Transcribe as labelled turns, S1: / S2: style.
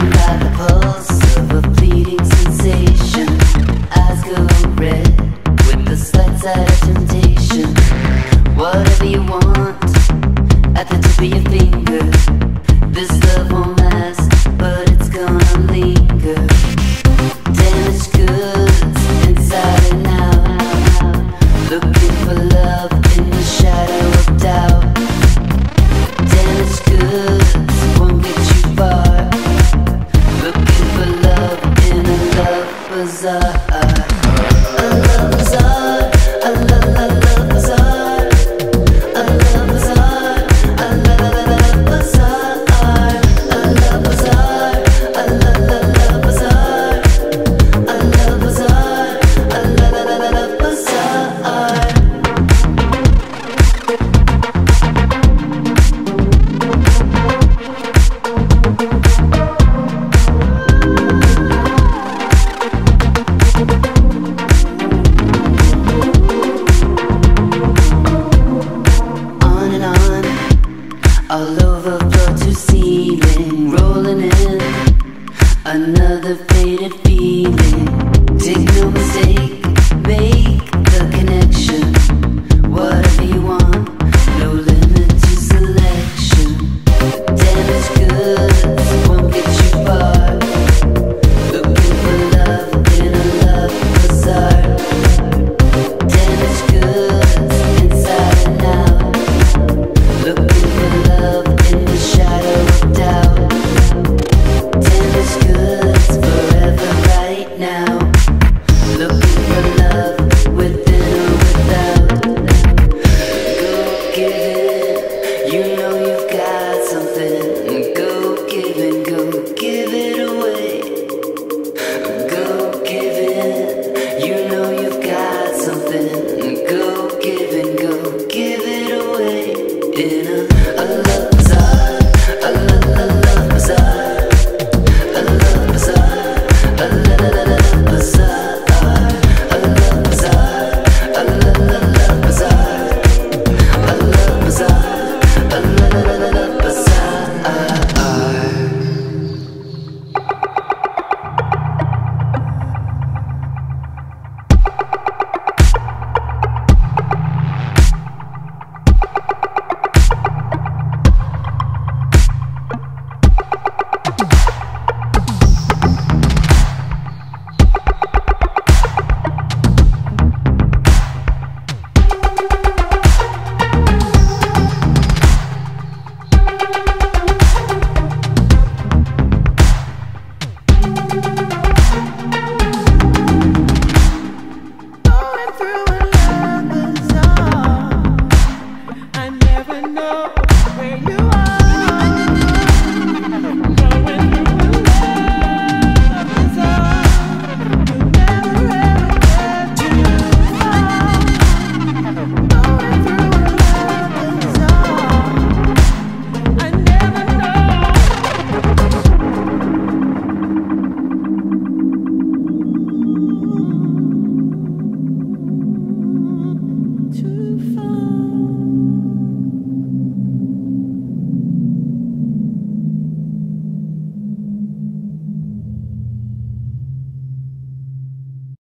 S1: by the love bazaar uh,